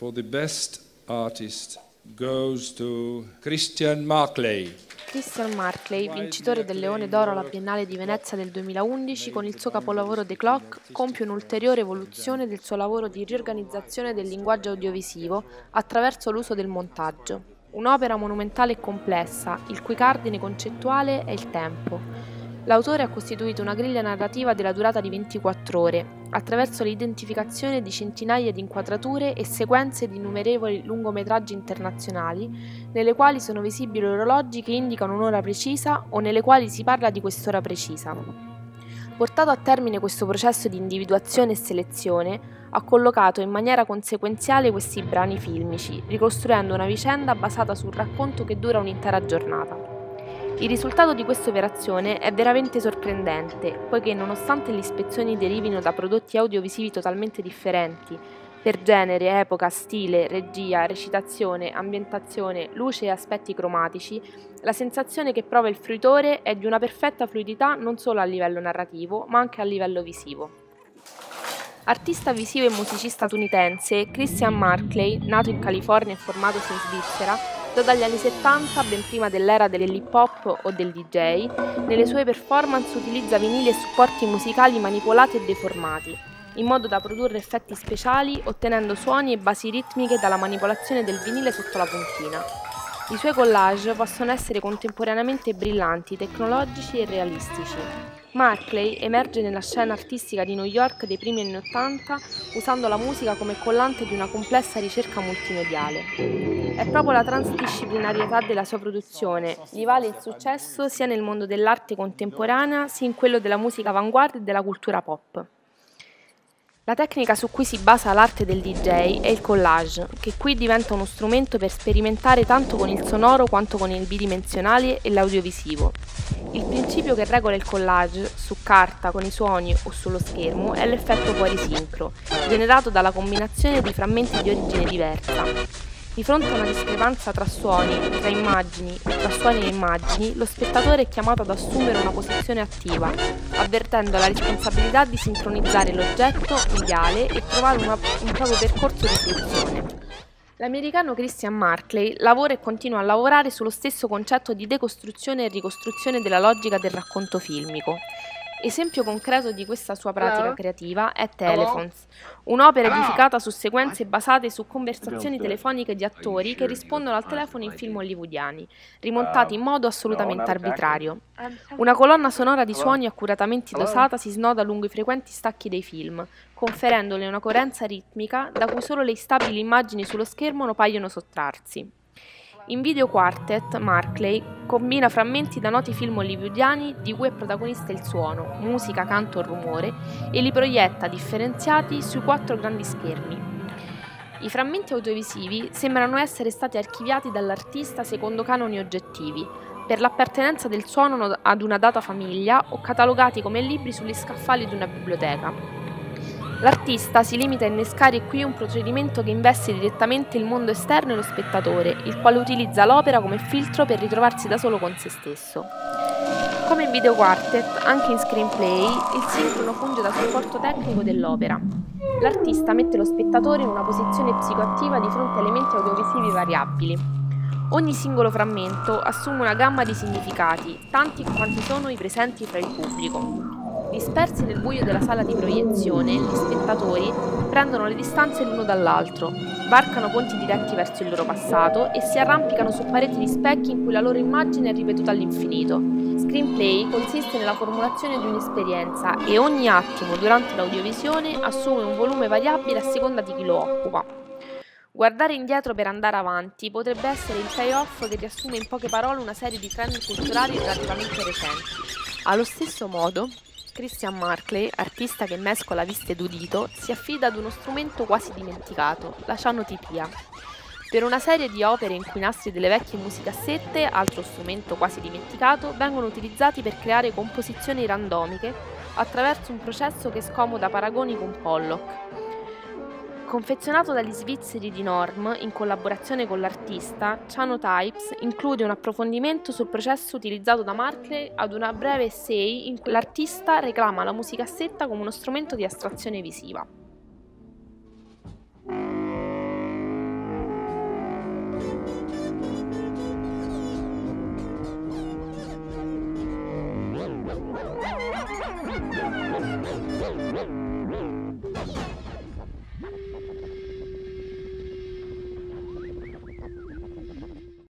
for the best artist goes to Christian Markley. Christian Markley, vincitore del Leone d'Oro alla Biennale di Venezia del 2011, con il suo capolavoro The Clock, compie un'ulteriore evoluzione del suo lavoro di riorganizzazione del linguaggio audiovisivo attraverso l'uso del montaggio. Un'opera monumentale e complessa, il cui cardine concettuale è il tempo. L'autore ha costituito una griglia narrativa della durata di 24 ore, attraverso l'identificazione di centinaia di inquadrature e sequenze di innumerevoli lungometraggi internazionali, nelle quali sono visibili orologi che indicano un'ora precisa o nelle quali si parla di quest'ora precisa. Portato a termine questo processo di individuazione e selezione, ha collocato in maniera conseguenziale questi brani filmici, ricostruendo una vicenda basata sul racconto che dura un'intera giornata. Il risultato di questa operazione è veramente sorprendente, poiché nonostante le ispezioni derivino da prodotti audiovisivi totalmente differenti, per genere, epoca, stile, regia, recitazione, ambientazione, luce e aspetti cromatici, la sensazione che prova il fruitore è di una perfetta fluidità non solo a livello narrativo, ma anche a livello visivo. Artista visivo e musicista statunitense, Christian Markley, nato in California e formatosi in Svizzera, Già dagli anni 70, ben prima dell'era dell'hip hop o del DJ, nelle sue performance utilizza vinili e supporti musicali manipolati e deformati, in modo da produrre effetti speciali ottenendo suoni e basi ritmiche dalla manipolazione del vinile sotto la puntina. I suoi collage possono essere contemporaneamente brillanti, tecnologici e realistici. Markley emerge nella scena artistica di New York dei primi anni Ottanta usando la musica come collante di una complessa ricerca multimediale. È proprio la transdisciplinarietà della sua produzione gli vale il successo sia nel mondo dell'arte contemporanea sia in quello della musica avanguardia e della cultura pop. La tecnica su cui si basa l'arte del DJ è il collage, che qui diventa uno strumento per sperimentare tanto con il sonoro quanto con il bidimensionale e l'audiovisivo. Il principio che regola il collage, su carta, con i suoni o sullo schermo, è l'effetto fuorisincro, generato dalla combinazione di frammenti di origine diversa. Di fronte a una discrepanza tra suoni, tra immagini tra suoni e immagini, lo spettatore è chiamato ad assumere una posizione attiva, avvertendo la responsabilità di sincronizzare l'oggetto mediale e trovare una, un proprio percorso di soluzione. L'americano Christian Markley lavora e continua a lavorare sullo stesso concetto di decostruzione e ricostruzione della logica del racconto filmico, Esempio concreto di questa sua pratica Hello? creativa è Telephones, un'opera edificata su sequenze basate su conversazioni telefoniche di attori che rispondono al telefono in film hollywoodiani, rimontati in modo assolutamente arbitrario. Una colonna sonora di suoni accuratamente dosata si snoda lungo i frequenti stacchi dei film, conferendole una coerenza ritmica da cui solo le instabili immagini sullo schermo non paiono sottrarsi. In Video Quartet, Markley combina frammenti da noti film hollywoodiani di cui è protagonista il suono, musica, canto e rumore e li proietta differenziati sui quattro grandi schermi. I frammenti audiovisivi sembrano essere stati archiviati dall'artista secondo canoni oggettivi, per l'appartenenza del suono ad una data famiglia o catalogati come libri sugli scaffali di una biblioteca. L'artista si limita a innescare qui un procedimento che investe direttamente il mondo esterno e lo spettatore, il quale utilizza l'opera come filtro per ritrovarsi da solo con se stesso. Come in Video Quartet, anche in screenplay, il sincrono funge da supporto tecnico dell'opera. L'artista mette lo spettatore in una posizione psicoattiva di fronte a elementi audiovisivi variabili. Ogni singolo frammento assume una gamma di significati, tanti quanti sono i presenti fra il pubblico. Dispersi nel buio della sala di proiezione, gli spettatori prendono le distanze l'uno dall'altro, varcano ponti diretti verso il loro passato e si arrampicano su pareti di specchi in cui la loro immagine è ripetuta all'infinito. Screenplay consiste nella formulazione di un'esperienza e ogni attimo durante l'audiovisione assume un volume variabile a seconda di chi lo occupa. Guardare indietro per andare avanti potrebbe essere il payoff che riassume in poche parole una serie di trend culturali relativamente recenti. Allo stesso modo, Christian Markley, artista che mescola viste d'udito, si affida ad uno strumento quasi dimenticato, la cianotipia. Per una serie di opere in cui i nastri delle vecchie musicassette, altro strumento quasi dimenticato, vengono utilizzati per creare composizioni randomiche attraverso un processo che scomoda paragoni con Pollock. Confezionato dagli svizzeri di Norm in collaborazione con l'artista, Chano Types include un approfondimento sul processo utilizzato da Markley ad una breve essay in cui l'artista reclama la musicassetta come uno strumento di astrazione visiva.